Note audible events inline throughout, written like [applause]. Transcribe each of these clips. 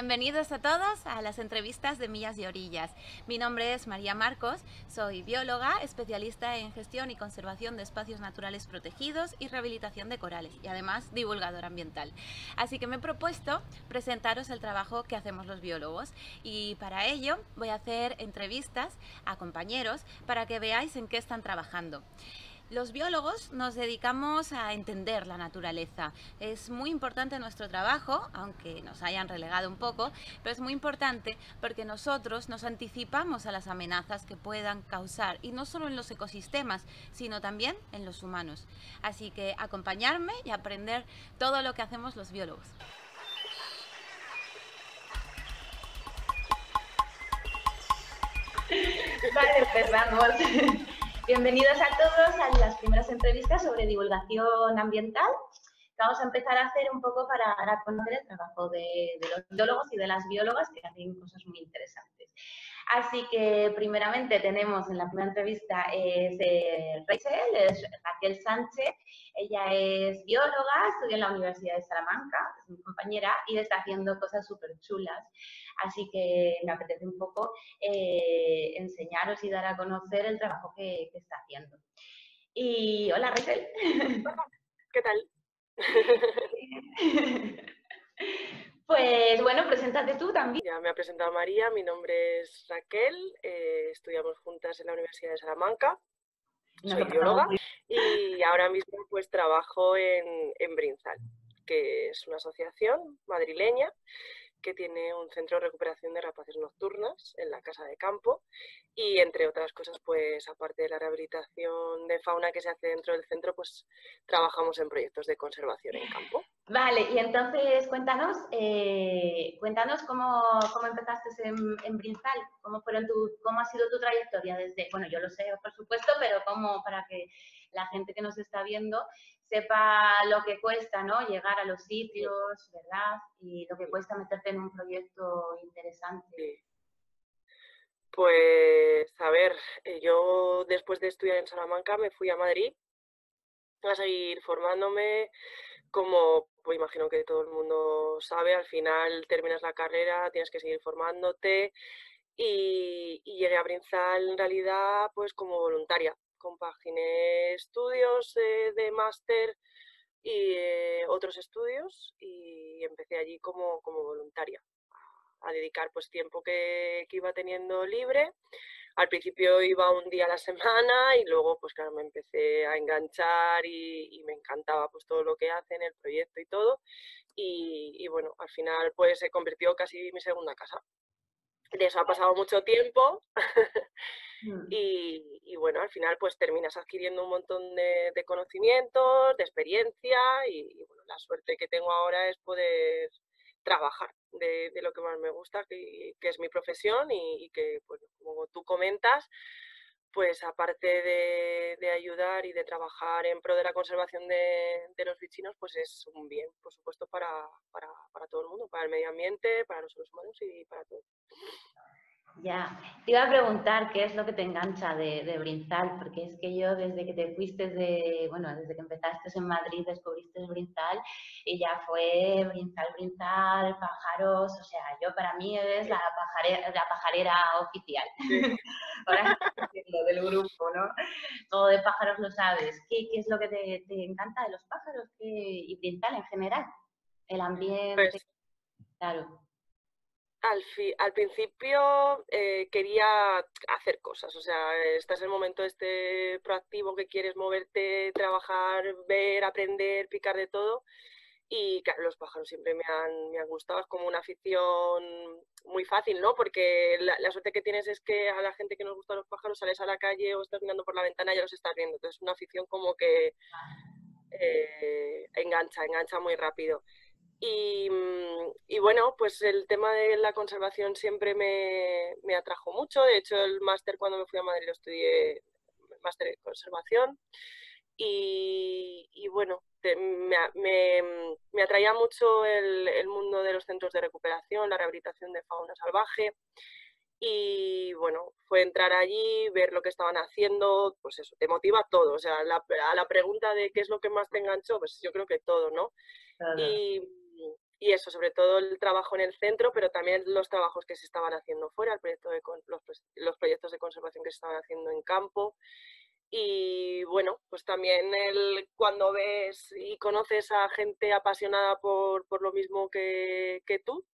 Bienvenidos a todos a las entrevistas de Millas y Orillas. Mi nombre es María Marcos, soy bióloga, especialista en gestión y conservación de espacios naturales protegidos y rehabilitación de corales y además divulgadora ambiental. Así que me he propuesto presentaros el trabajo que hacemos los biólogos y para ello voy a hacer entrevistas a compañeros para que veáis en qué están trabajando. Los biólogos nos dedicamos a entender la naturaleza. Es muy importante nuestro trabajo, aunque nos hayan relegado un poco, pero es muy importante porque nosotros nos anticipamos a las amenazas que puedan causar, y no solo en los ecosistemas, sino también en los humanos. Así que acompañarme y aprender todo lo que hacemos los biólogos. Vale, empezamos. Bienvenidos a todos a las primeras entrevistas sobre divulgación ambiental. Vamos a empezar a hacer un poco para conocer el trabajo de, los biólogos y de las biólogas que hacen cosas muy interesantes. Así que primeramente tenemos en la primera entrevista es eh, Rachel, es Raquel Sánchez. Ella es bióloga, estudia en la Universidad de Salamanca, es mi compañera y está haciendo cosas súper chulas. Así que me apetece un poco eh, enseñaros y dar a conocer el trabajo que, está haciendo. Y hola Rachel. ¿Qué tal? [laughs] Pues bueno, preséntate tú también. Ya me ha presentado María, mi nombre es Raquel, eh, estudiamos juntas en la Universidad de Salamanca, soy bióloga y ahora mismo pues trabajo en, en Brinzal, que es una asociación madrileña que tiene un centro de recuperación de rapaces nocturnas en la casa de campo y entre otras cosas, pues aparte de la rehabilitación de fauna que se hace dentro del centro, pues trabajamos en proyectos de conservación en campo. Vale, y entonces cuéntanos, eh, cuéntanos cómo, cómo empezaste en, en, Brinzal, cómo, fueron tu, cómo ha sido tu trayectoria desde, bueno, yo lo sé, por supuesto, pero cómo para que la gente que nos está viendo sepa lo que cuesta, ¿no? Llegar a los sitios, ¿verdad? Y lo que cuesta meterte en un proyecto interesante. Pues, a ver, eh, yo después de estudiar en Salamanca me fui a Madrid a seguir formándome. Como imagino que todo el mundo sabe, al final terminas la carrera, tienes que seguir formándote y, llegué a Brinzal en realidad pues como voluntaria compaginé estudios de máster y eh, otros estudios y empecé allí como, como voluntaria a, dedicar pues tiempo que, iba teniendo libre. Al principio iba un día a la semana y luego pues claro me empecé a enganchar y, me encantaba pues todo lo que hacen, el proyecto y todo y, y bueno, al final pues se convirtió casi mi segunda casa. De eso ha pasado mucho tiempo [laughs] Mm. Y, bueno, al final pues terminas adquiriendo un montón de, conocimientos, de experiencia y, bueno, la suerte que tengo ahora es poder trabajar de, lo que más me gusta, que, es mi profesión y, que, pues, como tú comentas, pues aparte de, ayudar y de trabajar en pro de la conservación de, los bichinos, pues es un bien, por supuesto, para, para, para todo el mundo, para el medio ambiente, para los seres humanos y para todos. Ya, te iba a preguntar qué es lo que te engancha de, de, Brinzal, porque es que yo desde que te fuiste de, bueno, desde que empezaste en Madrid descubriste Brinzal y ya fue Brinzal, Brinzal, pájaros, o sea, yo para mí eres la pajarera, la pajarera oficial, ahora [laughs] lo del grupo, ¿no? Todo de pájaros lo sabes. ¿Qué, qué es lo que te, te, encanta de los pájaros ¿Qué, y Brinzal en general? El ambiente, pues claro al, al principio eh, quería hacer cosas, o sea, este es el momento este proactivo que quieres moverte, trabajar, ver, aprender, picar de todo. Y claro, los pájaros siempre me han, me han gustado, es como una afición muy fácil, ¿no? Porque la, suerte que tienes es que a la gente que nos gustan los pájaros sales a la calle o estás mirando por la ventana y ya los estás viendo. Entonces es una afición como que eh, engancha, engancha muy rápido. Mm, y, bueno, pues el tema de la conservación siempre me, atrajo mucho. De hecho, el máster cuando me fui a Madrid lo estudié, máster de conservación. Y, bueno, me, atraía mucho el, mundo de los centros de recuperación, la rehabilitación de fauna salvaje. Y bueno, fue entrar allí, ver lo que estaban haciendo, pues eso, te motiva todo. O sea, la, a la pregunta de qué es lo que más te enganchó, pues yo creo que todo, ¿no? Y, y eso, sobre todo el trabajo en el centro, pero también los trabajos que se estaban haciendo fuera, el proyecto de, los, los, proyectos de conservación que se estaban haciendo en campo. Y bueno, pues también el, cuando ves y conoces a gente apasionada por, por lo mismo que, que, tú,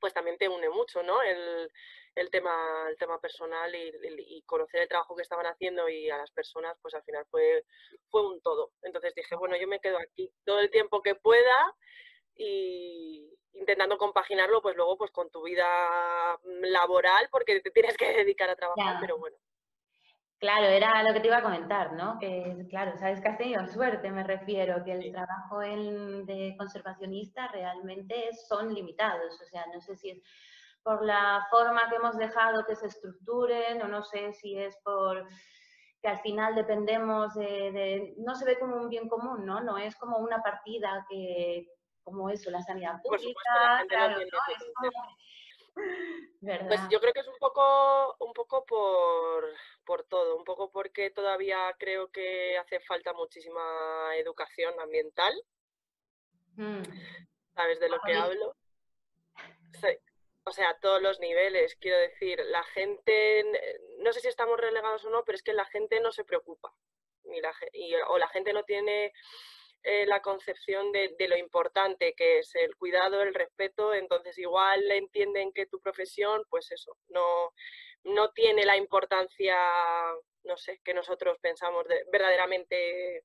pues también te une mucho, ¿no? El, el tema, el tema personal y, conocer el trabajo que estaban haciendo y a las personas, pues al final fue, fue un todo. Entonces dije, bueno, yo me quedo aquí todo el tiempo que pueda y intentando compaginarlo pues luego pues con tu vida laboral porque te tienes que dedicar a trabajar, pero bueno. Claro, era lo que te iba a comentar, ¿no? Que, claro, sabes que has tenido suerte, me refiero, que el trabajo de conservacionista realmente son limitados, o sea, no sé si es por la forma que hemos dejado que se estructuren o no sé si es por que al final dependemos de, no se ve como un bien común, ¿no? No es como una partida que, como eso, la sanidad pública, claro, [laughs] Pues yo creo que es un poco, un poco por, por, todo, un poco porque todavía creo que hace falta muchísima educación ambiental. Mm. ¿Sabes de lo que hablo? Sí o sea, a todos los niveles, quiero decir, la gente, no sé si estamos relegados o no, pero es que la gente no se preocupa, o la gente no tiene eh, la concepción de, lo importante que es el cuidado, el respeto, entonces igual entienden que tu profesión, pues eso, no, no tiene la importancia, no sé, que nosotros pensamos verdaderamente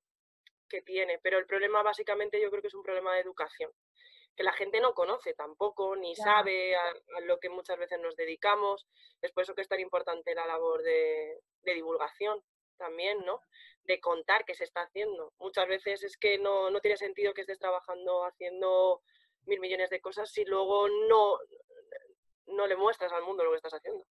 que tiene, pero el problema básicamente yo creo que es un problema de educación que la gente no conoce tampoco, ni sabe a, lo que muchas veces nos dedicamos. Es por eso que es tan importante la labor de, divulgación también, ¿no? De contar qué se está haciendo. Muchas veces es que no, no tiene sentido que estés trabajando haciendo mil millones de cosas si luego no, no le muestras al mundo lo que estás haciendo.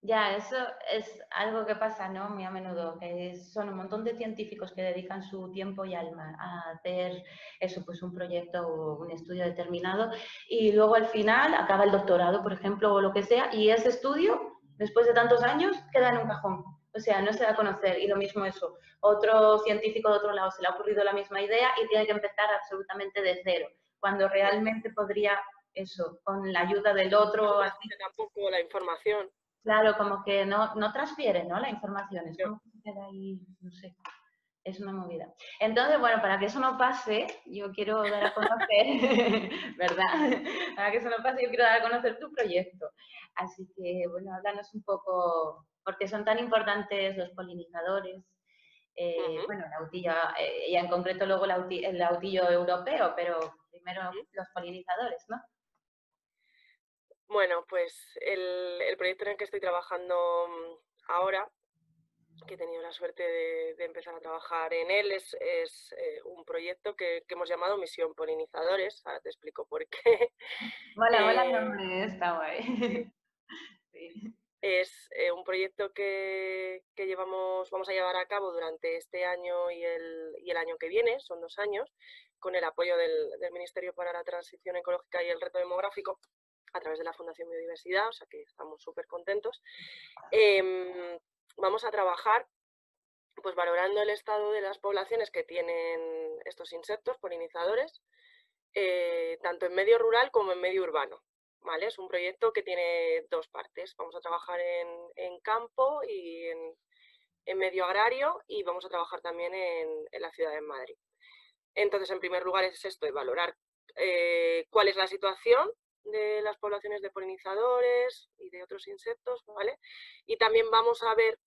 Ya, eso es algo que pasa, ¿no? Muy a menudo, que son un montón de científicos que dedican su tiempo y alma a hacer eso, pues un proyecto o un estudio determinado y luego al final acaba el doctorado, por ejemplo, o lo que sea, y ese estudio, después de tantos años, queda en un cajón. O sea, no se da a conocer y lo mismo eso. Otro científico de otro lado se le ha ocurrido la misma idea y tiene que empezar absolutamente de cero, cuando realmente podría eso, con la ayuda del otro. Así. Tampoco la información. Claro, como que no, no transfiere ¿no? la información, es como que se queda ahí, no sé, es una movida. Entonces, bueno, para que eso no pase, yo quiero dar a conocer, [laughs] ¿verdad? Para que eso no pase, yo quiero dar a conocer tu proyecto. Así que, bueno, háblanos un poco, porque son tan importantes los polinizadores, eh, bueno, el autillo, eh, y en concreto luego el, el autillo europeo, pero primero los polinizadores, ¿no? Bueno, pues el, proyecto en el que estoy trabajando mm, ahora, que he tenido la suerte de, empezar a trabajar en él, es, eh, un proyecto que, hemos llamado Misión Polinizadores. Ahora te explico por qué. Hola, hola, eh, nombre, está guay. [laughs] Es eh, un proyecto que, llevamos, vamos a llevar a cabo durante este año y el, y el año que viene, son dos años, con el apoyo del, del Ministerio para la Transición Ecológica y el Reto Demográfico a través de la Fundación Biodiversidad, o sea que estamos súper contentos. Em, vamos a trabajar pues valorando el estado de las poblaciones que tienen estos insectos polinizadores, eh, tanto en medio rural como en medio urbano. ¿Vale? Es un proyecto que tiene dos partes. Vamos a trabajar en, campo y en, medio agrario y vamos a trabajar también en, la ciudad de Madrid. Entonces, en primer lugar es esto, de valorar eh, cuál es la situación de las poblaciones de polinizadores y de otros insectos, ¿vale? Y también vamos a ver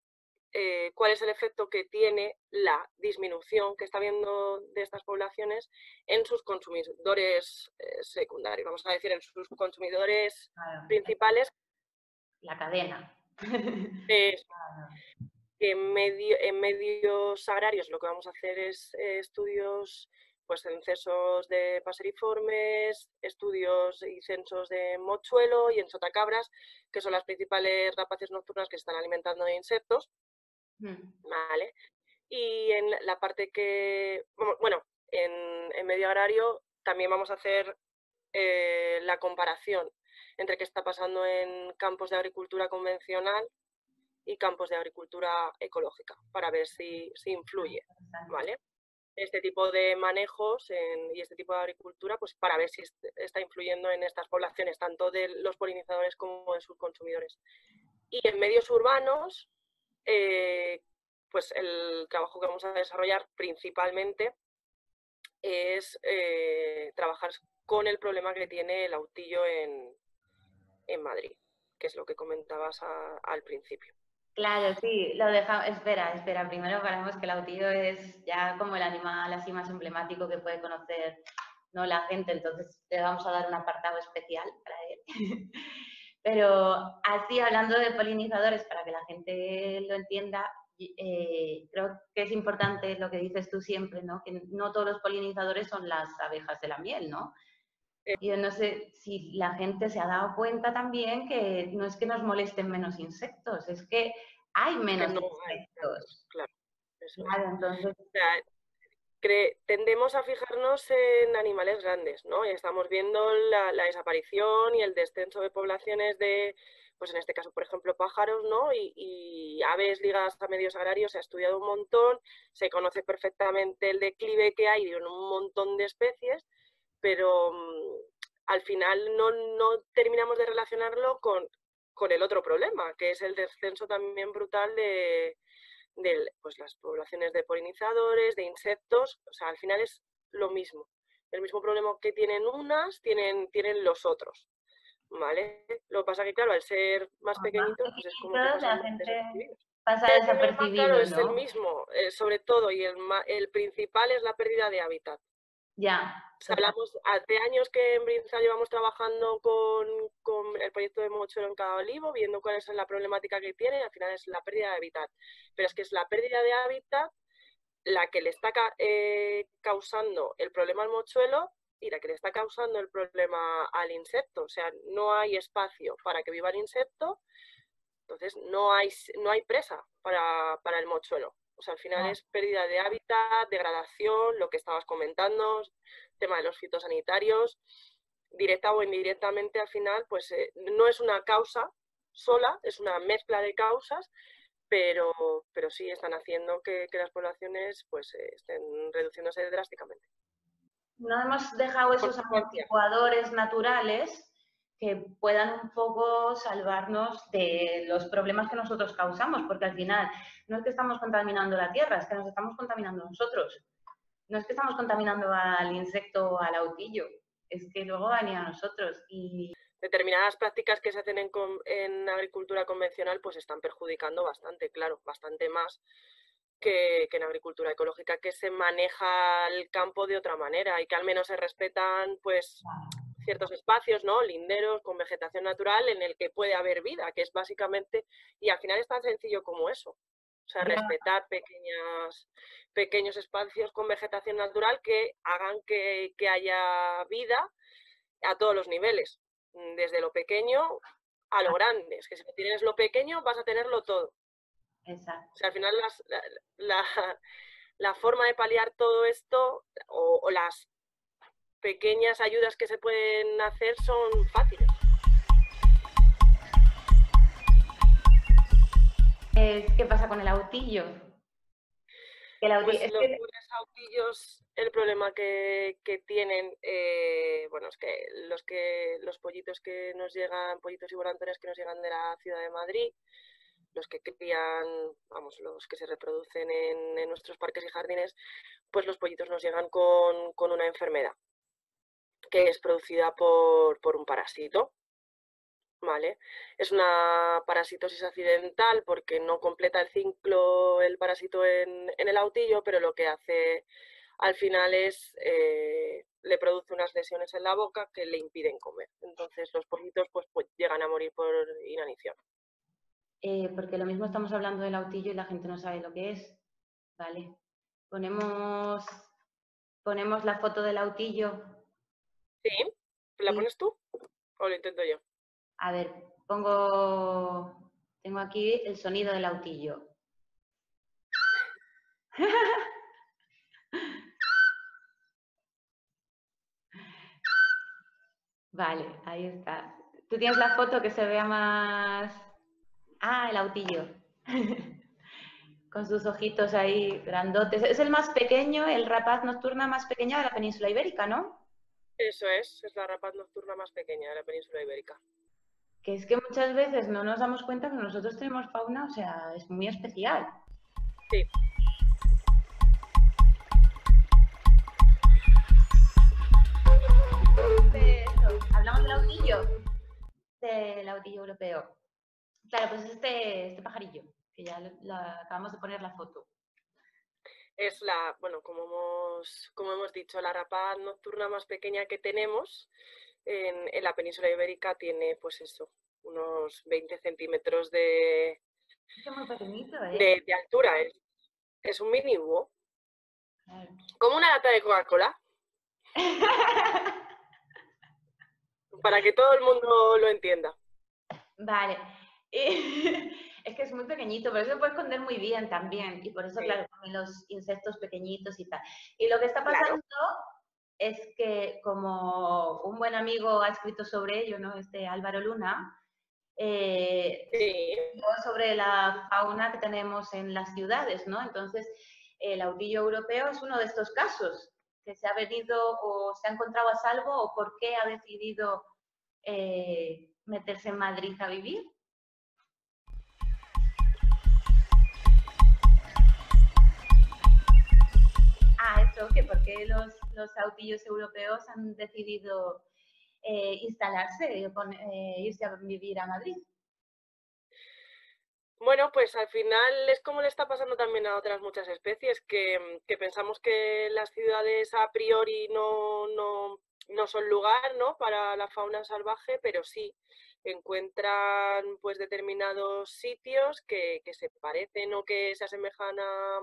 eh, cuál es el efecto que tiene la disminución que está habiendo de estas poblaciones en sus consumidores eh, secundarios, vamos a decir, en sus consumidores principales. La cadena. [laughs] en, medio, en medios agrarios lo que vamos a hacer es eh, estudios pues en censos de paseriformes, estudios y censos de mochuelo y en sotacabras, que son las principales rapaces nocturnas que se están alimentando de insectos. Mm. ¿Vale? Y en la parte que, bueno, en, medio agrario también vamos a hacer eh, la comparación entre qué está pasando en campos de agricultura convencional y campos de agricultura ecológica, para ver si, si influye, ¿vale? este tipo de manejos y este tipo de agricultura, pues para ver si está influyendo en estas poblaciones, tanto de los polinizadores como de sus consumidores. Y en medios urbanos, eh, pues el trabajo que vamos a desarrollar principalmente es eh, trabajar con el problema que tiene el autillo en, Madrid, que es lo que comentabas al principio. Claro, sí, lo dejamos. Espera, espera, primero paramos que el autillo es ya como el animal así más emblemático que puede conocer ¿no? la gente, entonces le vamos a dar un apartado especial para él. [laughs] Pero así, hablando de polinizadores, para que la gente lo entienda, eh, creo que es importante lo que dices tú siempre, ¿no? Que no todos los polinizadores son las abejas de la miel, ¿no? Eh, yo no sé si la gente se ha dado cuenta también que no es que nos molesten menos insectos, es que hay menos insectos. claro, entonces... tendemos a fijarnos en animales grandes, ¿no? Y estamos viendo la, desaparición y el descenso de poblaciones de, pues en este caso, por ejemplo, pájaros, ¿no? Y, aves ligadas a medios agrarios se ha estudiado un montón, se conoce perfectamente el declive que hay en un montón de especies, pero mm, al final no, terminamos de relacionarlo con, el otro problema, que es el descenso también brutal de, pues, las poblaciones de polinizadores, de insectos, o sea, al final es lo mismo. El mismo problema que tienen unas, tienen, tienen los otros. ¿Vale? Lo que pasa que, claro, al ser más pequeñitos, pues es como que pasa desapercibido, es el mismo, eh, sobre todo, y el, el principal es la pérdida de hábitat. Ya. hablamos, hace años que en Brinza llevamos trabajando con, el proyecto de Mochuelo en cada olivo, viendo cuál es la problemática que tiene, al final es la pérdida de hábitat. Pero es que es la pérdida de hábitat la que le está eh, causando el problema al mochuelo y la que le está causando el problema al insecto. O sea, no hay espacio para que viva el insecto, entonces no hay, no hay presa para, para el mochuelo. O sea, al final ah. es pérdida de hábitat, degradación, lo que estabas comentando, tema de los fitosanitarios, directa o indirectamente al final, pues eh, no es una causa sola, es una mezcla de causas, pero, pero sí están haciendo que, las poblaciones pues eh, estén reduciéndose drásticamente. No hemos dejado esos amortiguadores naturales que puedan un poco salvarnos de los problemas que nosotros causamos, porque al final no es que estamos contaminando la tierra, es que nos estamos contaminando nosotros. No es que estamos contaminando al insecto o al autillo, es que luego van a nosotros. Y determinadas prácticas que se hacen en, en, agricultura convencional pues están perjudicando bastante, claro, bastante más que, que, en agricultura ecológica, que se maneja el campo de otra manera y que al menos se respetan pues ciertos espacios, ¿no? Linderos con vegetación natural en el que puede haber vida, que es básicamente, y al final es tan sencillo como eso. O sea, respetar pequeñas, pequeños espacios con vegetación natural que hagan que, haya vida a todos los niveles, mm, desde lo pequeño a lo grande. Es que si tienes lo pequeño vas a tenerlo todo. Exacto. O sea, al final [laughs] la, forma de paliar todo esto o, o las pequeñas ayudas que se pueden hacer son fáciles. ¿Qué pasa con el autillo? El pues los autillos, el problema que, tienen, eh, bueno, es que los que los pollitos que nos llegan, pollitos y volantones que nos llegan de la ciudad de Madrid, los que crían, vamos, los que se reproducen en, nuestros parques y jardines, pues los pollitos nos llegan con, con una enfermedad que es producida por, un parásito. ¿Vale? Es una parasitosis accidental porque no completa el ciclo el parásito en, el autillo, pero lo que hace al final es eh, le produce unas lesiones en la boca que le impiden comer. Entonces los pollitos pues, pues llegan a morir por inanición. Eh, porque lo mismo estamos hablando del autillo y la gente no sabe lo que es. Vale. Ponemos, ponemos la foto del autillo Sí, ¿la pones tú o lo intento yo? A ver, pongo, tengo aquí el sonido del autillo. [laughs] Vale, ahí está. Tú tienes la foto que se vea más... Ah, el autillo. [laughs] con sus ojitos ahí grandotes. Es el más pequeño, el rapaz nocturna más pequeña de la península ibérica, ¿no? Eso es, es la rapaz nocturna más pequeña de la península ibérica. Que es que muchas veces no nos damos cuenta que nosotros tenemos fauna, o sea, es muy especial. Sí. Hablamos del autillo, del autillo europeo. Claro, pues este, este pajarillo ya acabamos de poner la foto. Es la, bueno, como hemos, como hemos dicho, la rapaz nocturna más pequeña que tenemos en, la península ibérica tiene, pues eso, unos 20 centímetros de, ¿eh? de, altura. Es, un mini búho. Como una lata de Coca-Cola. [laughs] Para que todo el mundo lo entienda. Vale. [laughs] es que es muy pequeñito, pero eso se puede esconder muy bien también. Y por eso, claro, los insectos pequeñitos y tal. Y lo que está pasando es que, como un buen amigo ha escrito sobre ello, ¿no? Este Álvaro Luna, eh, sobre la fauna que tenemos en las ciudades, ¿no? Entonces, el autillo europeo es uno de estos casos que se ha venido o se ha encontrado a salvo o por qué ha decidido eh, meterse en Madrid a vivir. Los, los autillos europeos han decidido eh, instalarse, eh, irse a vivir a Madrid. Bueno, pues al final es como le está pasando también a otras muchas especies, que, pensamos que las ciudades a priori no, no, son lugar ¿no? para la fauna salvaje, pero sí encuentran pues determinados sitios que se parecen o que se asemejan a,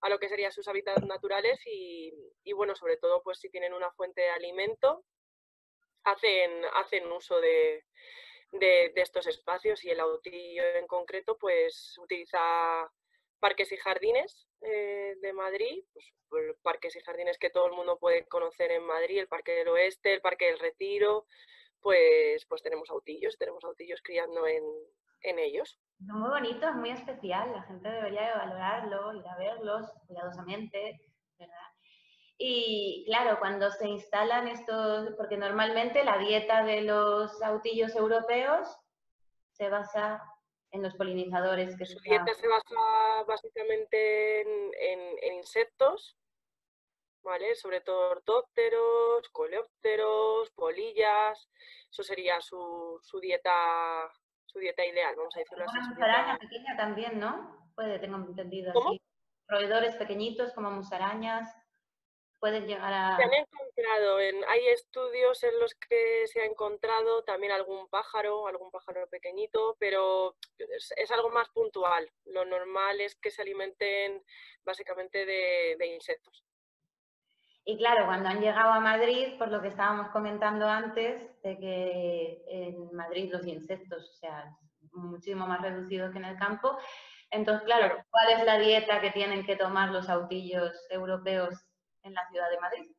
a lo que serían sus hábitats naturales y, bueno, sobre todo pues si tienen una fuente de alimento, hacen, hacen uso de, estos espacios y el autillo en concreto pues utiliza parques y jardines eh, de Madrid, pues, parques y jardines que todo el mundo puede conocer en Madrid, el Parque del Oeste, el Parque del Retiro, pues, pues tenemos autillos, tenemos autillos criando en, en ellos. Muy bonito, es muy especial, la gente debería valorarlo, ir a verlos cuidadosamente, ¿verdad? Y claro, cuando se instalan estos, porque normalmente la dieta de los autillos europeos se basa en los polinizadores que Su dieta se basa básicamente en, insectos, ¿vale? Sobre todo ortópteros, coleópteros, polillas, eso sería su, su dieta su dieta ideal, vamos a decirlo así. Una musaraña pequeña también, ¿no? Puede, tengo entendido así. Roedores pequeñitos como musarañas pueden llegar a... Se han encontrado, en, hay estudios en los que se ha encontrado también algún pájaro, algún pájaro pequeñito, pero es, algo más puntual. Lo normal es que se alimenten básicamente de insectos. Y claro, cuando han llegado a Madrid, por lo que estábamos comentando antes, de que en Madrid los insectos, o sea, muchísimo más reducidos que en el campo, entonces, claro, ¿cuál es la dieta que tienen que tomar los autillos europeos en la ciudad de Madrid?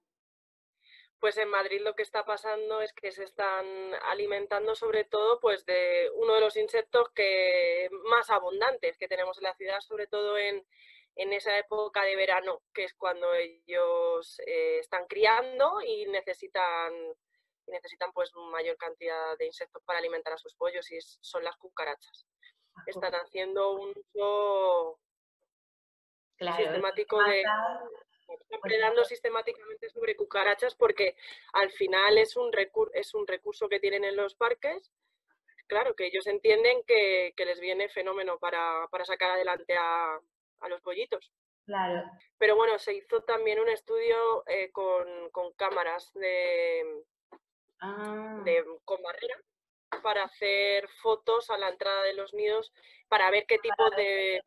Pues en Madrid lo que está pasando es que se están alimentando sobre todo pues de uno de los insectos que más abundantes que tenemos en la ciudad, sobre todo en, en esa época de verano, que es cuando ellos eh, están criando y necesitan, necesitan pues mayor cantidad de insectos para alimentar a sus pollos y son las cucarachas. Ah, están haciendo un uso sistemático de... Están pues predando sistemáticamente sobre cucarachas porque al final es un, es un recurso que tienen en los parques claro, que ellos entienden que, les viene fenómeno para, para sacar adelante a, a los pollitos. Claro. Pero bueno, se hizo también un estudio eh, con, cámaras de, ah. con barrera para hacer fotos a la entrada de los nidos para ver qué tipo de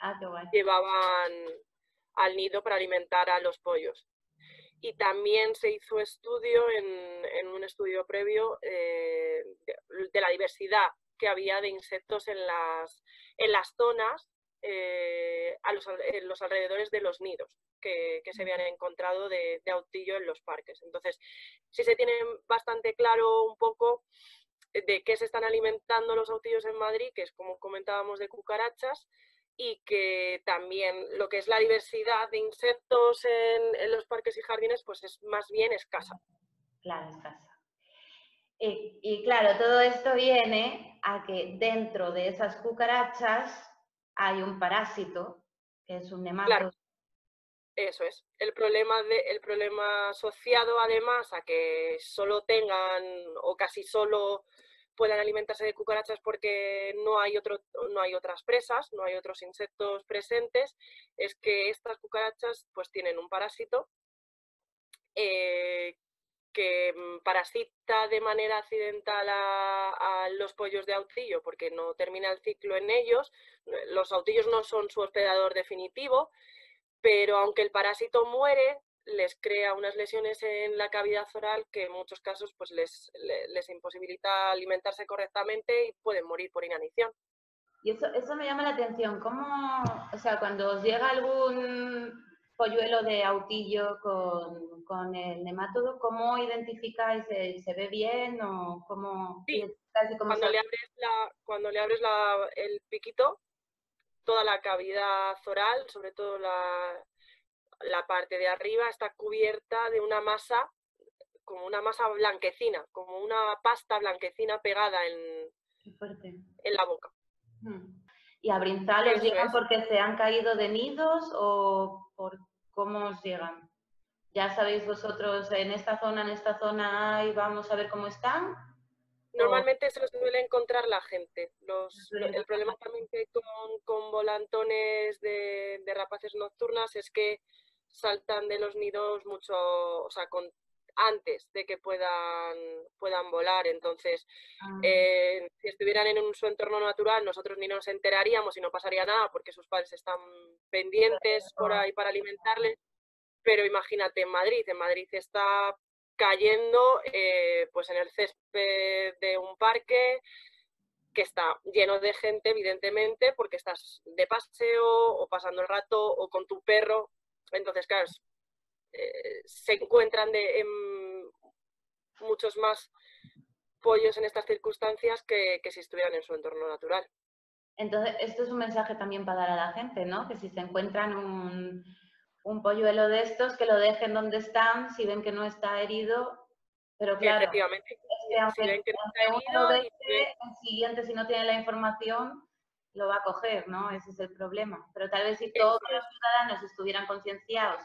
ah, llevaban al nido para alimentar a los pollos. Y también se hizo estudio en, un estudio previo eh, de, la diversidad que había de insectos en las, en las zonas eh, a los, en los alrededores de los nidos que, se habían encontrado de, autillo en los parques. Entonces, si se tiene bastante claro un poco de qué se están alimentando los autillos en Madrid, que es como comentábamos de cucarachas, y que también lo que es la diversidad de insectos en, los parques y jardines pues es más bien escasa. Claro, escasa. Y, claro, todo esto viene a que dentro de esas cucarachas hay un parásito, que es un nemátodo. Eso es. El problema, de, el problema asociado además a que solo tengan o casi solo puedan alimentarse de cucarachas porque no hay, otro, no hay otras presas, no hay otros insectos presentes, es que estas cucarachas pues tienen un parásito eh, que mm, parasita de manera accidental a, los pollos de autillo porque no termina el ciclo en ellos. Los autillos no son su hospedador definitivo, pero aunque el parásito muere, les crea unas lesiones en la cavidad oral que en muchos casos pues les, les, imposibilita alimentarse correctamente y pueden morir por inanición. Y eso, eso me llama la atención. ¿Cómo, o sea, cuando os llega algún polluelo de autillo con, con el nemátodo, ¿cómo identificáis? ¿Se, se ve bien o cómo...? cuando, le abres la, cuando le abres la, el piquito, toda la cavidad oral, sobre todo la, la parte de arriba está cubierta de una masa, como una masa blanquecina, como una pasta blanquecina pegada en, en la boca. Hmm. ¿Y a brinzales llegan porque se han caído de nidos o por cómo os llegan? ¿Ya sabéis vosotros en esta zona, en esta zona hay, vamos a ver cómo están? Normalmente se los suele encontrar la gente. Los, el problema también que hay con, con volantones de, de, rapaces nocturnas es que saltan de los nidos mucho, o sea, con, antes de que puedan, puedan volar. Entonces, ah. eh, si estuvieran en su entorno natural, nosotros ni nos enteraríamos y no pasaría nada porque sus padres están pendientes por ahí para alimentarles. Pero imagínate en Madrid, en Madrid está cayendo eh, pues en el césped de un parque que está lleno de gente, evidentemente, porque estás de paseo o pasando el rato o con tu perro entonces, claro, eh, se encuentran de, muchos más pollos en estas circunstancias que, si estuvieran en su entorno natural. Entonces, esto es un mensaje también para dar a la gente, ¿no? Que si se encuentran un, un polluelo de estos, que lo dejen donde están, si ven que no está herido, pero claro, efectivamente. si ven que no está herido, el siguiente, si no tiene la información, lo va a coger, ¿no? Ese es el problema. Pero tal vez si todos los ciudadanos estuvieran concienciados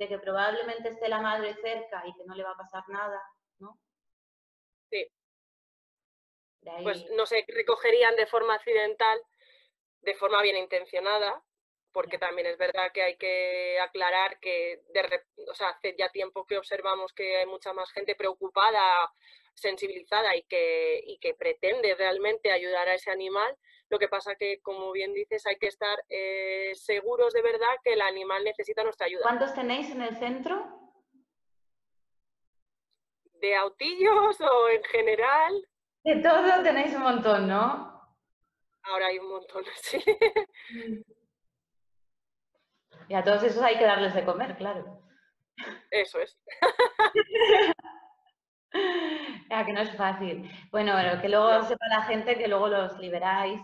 de que probablemente esté la madre cerca y que no le va a pasar nada, ¿no? Sí. Pues no se recogerían de forma accidental, de forma bien intencionada, porque también es verdad que hay que aclarar que de, o sea, hace ya tiempo que observamos que hay mucha más gente preocupada, sensibilizada y que, y que pretende realmente ayudar a ese animal, lo que pasa que, como bien dices, hay que estar eh, seguros de verdad que el animal necesita nuestra ayuda. ¿Cuántos tenéis en el centro? ¿De autillos o en general? De todo tenéis un montón, ¿no? Ahora hay un montón, [laughs] sí. Y a todos esos hay que darles de comer, claro. Eso es. [laughs] ya que no es fácil. Bueno, bueno, que luego sepa la gente que luego los liberáis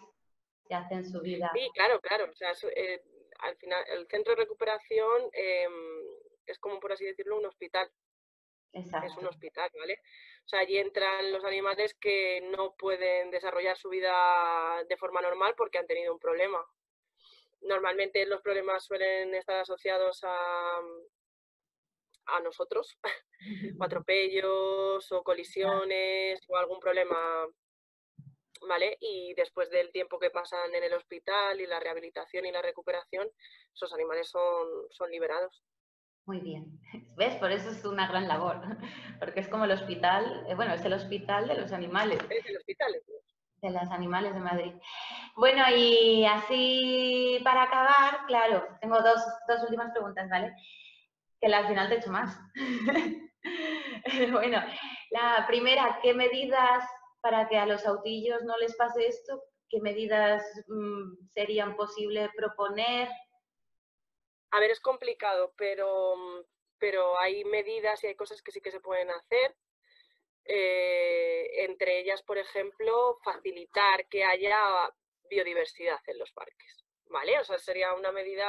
que hacen su vida. Sí, claro, claro. O sea, eh, al final, el centro de recuperación em, es como, por así decirlo, un hospital. Exacto. Es un hospital, ¿vale? O sea, allí entran los animales que no pueden desarrollar su vida de forma normal porque han tenido un problema. Normalmente los problemas suelen estar asociados a, a nosotros, [laughs] o [laughs] atropellos o colisiones o algún problema ¿vale? Y después del tiempo que pasan en el hospital y la rehabilitación y la recuperación, esos animales son, son liberados. Muy bien. [laughs] ¿Ves? Por eso es una gran labor, [laughs] porque es como el hospital, eh, bueno, es el hospital de los animales. Es el hospital. De los animales de Madrid. Bueno, y así para acabar, claro, tengo dos, dos últimas preguntas, ¿vale? Que al final te he hecho más. [laughs] bueno, la primera, ¿qué medidas para que a los autillos no les pase esto? ¿Qué medidas mm, serían posibles proponer? A ver, es complicado, pero, mm, pero hay medidas y hay cosas que sí que se pueden hacer. Eh, entre ellas, por ejemplo, facilitar que haya biodiversidad en los parques. ¿vale? O sea, sería una medida...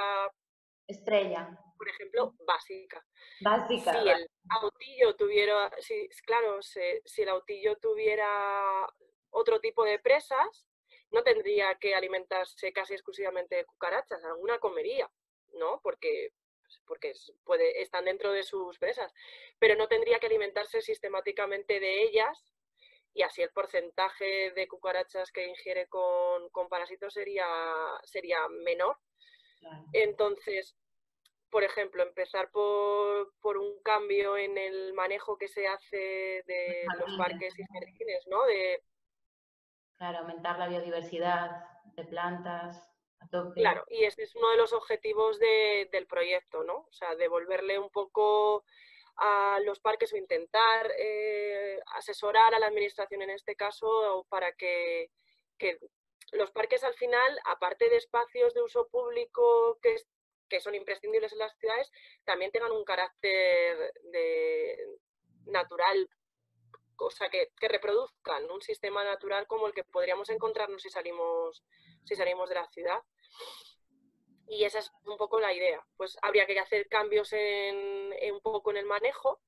Estrella. Por ejemplo, básica. Básica. Si el autillo tuviera, si, claro, si el autillo tuviera otro tipo de presas, no tendría que alimentarse casi exclusivamente de cucarachas, alguna comería, ¿no? Porque, porque puede, están dentro de sus presas, pero no tendría que alimentarse sistemáticamente de ellas y así el porcentaje de cucarachas que ingiere con, parásitos sería, sería menor. Entonces, por ejemplo, empezar por, por, un cambio en el manejo que se hace de los parques y jardines, ¿no? De, Claro, aumentar la biodiversidad de plantas. Claro, y ese es uno de los objetivos del proyecto, ¿no? O sea, devolverle un poco a los parques o intentar eh, asesorar a la administración en este caso para que, los parques al final, aparte de espacios de uso público que, que son imprescindibles en las ciudades, también tengan un carácter natural cosa que, que, reproduzcan un sistema natural como el que podríamos encontrarnos si salimos, si salimos de la ciudad. Y esa es un poco la idea. Pues habría que hacer cambios en, un poco en el manejo,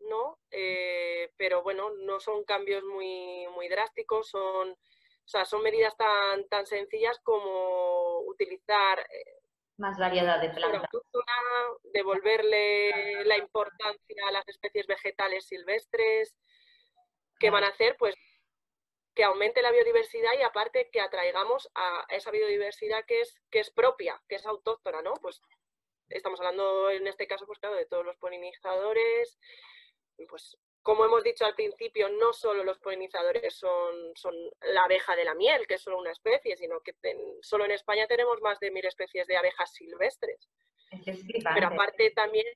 ¿no? Eh, pero bueno, no son cambios muy, muy drásticos, son, o sea, son medidas tan, tan sencillas como utilizar eh, más variedad de plantas. Devolverle la importancia a las especies vegetales silvestres, que van a hacer pues que aumente la biodiversidad y aparte que atraigamos a esa biodiversidad que es, que es propia, que es autóctona, ¿no? Pues estamos hablando en este caso, pues claro, de todos los polinizadores, pues como hemos dicho al principio, no solo los polinizadores son, son la abeja de la miel, que es solo una especie, sino que solo en España tenemos más de mil especies de abejas silvestres. Pero aparte también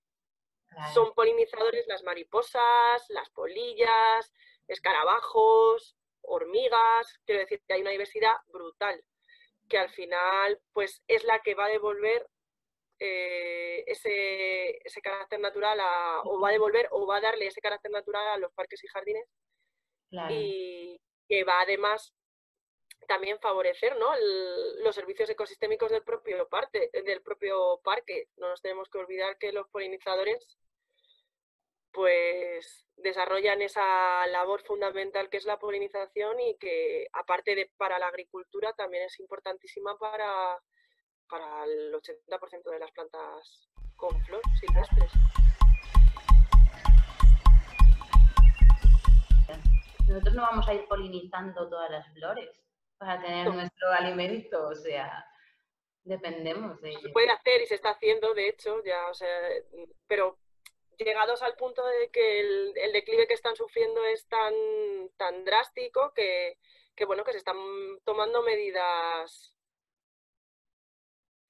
son polinizadores las mariposas, las polillas, escarabajos, hormigas, quiero decir que hay una diversidad brutal, que al final pues es la que va a devolver eh, ese, carácter natural o va a devolver o va a darle ese carácter natural a los parques y jardines y que va además también favorecer los servicios ecosistémicos del propio, parte, del propio parque. No nos tenemos que olvidar que los polinizadores pues desarrollan esa labor fundamental que es la polinización y que aparte de para la agricultura también es importantísima para, para el 80% de las plantas con flor silvestres. Nosotros no vamos a ir polinizando todas las flores para tener nuestro alimento, o sea, dependemos de ello. Se puede hacer y se está haciendo, de hecho, ya, o sea, pero llegados al punto de que el, declive que están sufriendo es tan, tan drástico que, bueno, que se están tomando medidas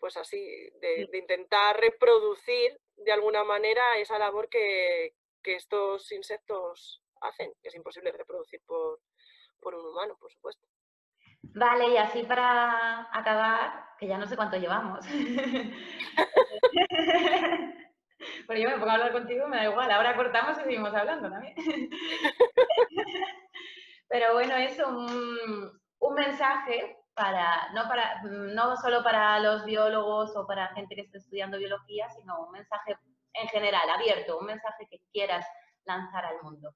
pues así, de, intentar reproducir de alguna manera esa labor que, estos insectos hacen, que es imposible reproducir por, por un humano, por supuesto. Vale, y así para acabar, que ya no sé cuánto llevamos. [laughs] Pero yo me pongo a hablar contigo, me da igual. Ahora cortamos y seguimos hablando también. [laughs] Pero bueno, es un, mensaje para no, para, no solo para los biólogos o para gente que esté estudiando biología, sino un mensaje en general, abierto, un mensaje que quieras lanzar al mundo.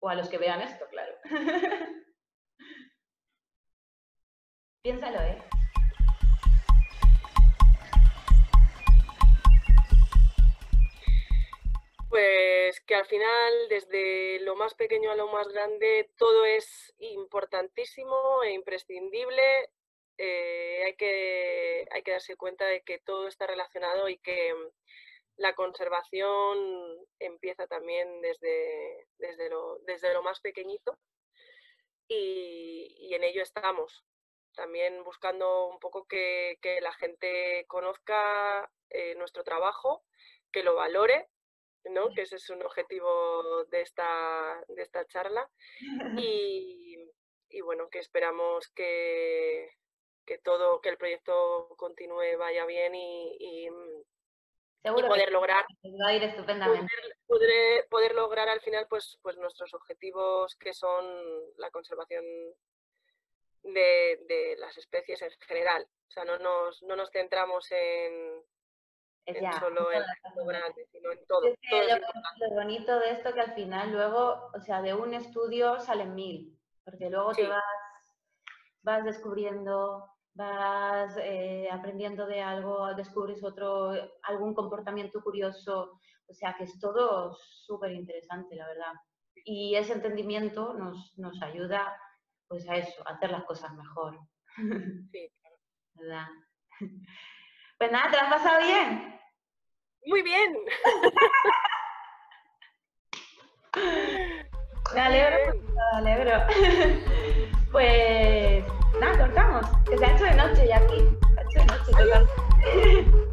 O a los que vean esto, claro. [laughs] Piénsalo, ¿eh? Pues que al final, desde lo más pequeño a lo más grande, todo es importantísimo e imprescindible. Eh, hay, que, hay que darse cuenta de que todo está relacionado y que mm, la conservación empieza también desde, desde, lo, desde lo más pequeñito y, en ello estamos. También buscando un poco que, la gente conozca eh, nuestro trabajo, que lo valore ¿no? que ese es un objetivo de esta, de esta charla. [laughs] Y, bueno, que esperamos que, que, todo, que el proyecto continúe, vaya bien y, poder lograr va a ir estupendamente. Poder, poder, lograr al final pues, pues nuestros objetivos que son la conservación de, de las especies en general O sea, no nos, no nos centramos en, solo en lo grande, sino en todo. lo, bonito de esto que al final luego, o sea, de un estudio salen mil, porque luego te vas, vas descubriendo, vas eh, aprendiendo de algo, descubres otro, algún comportamiento curioso, o sea que es todo súper interesante, la verdad. Y ese entendimiento nos, nos ayuda pues a eso, a hacer las cosas mejor. Sí, [laughs] ¿Verdad? [laughs] Pues nada, ¿te has pasado bien? [laughs] Muy bien. Me alegro, me [laughs] alegro. Pues nada, cortamos. Que se ha hecho de noche ya aquí. Se ha hecho de noche [laughs]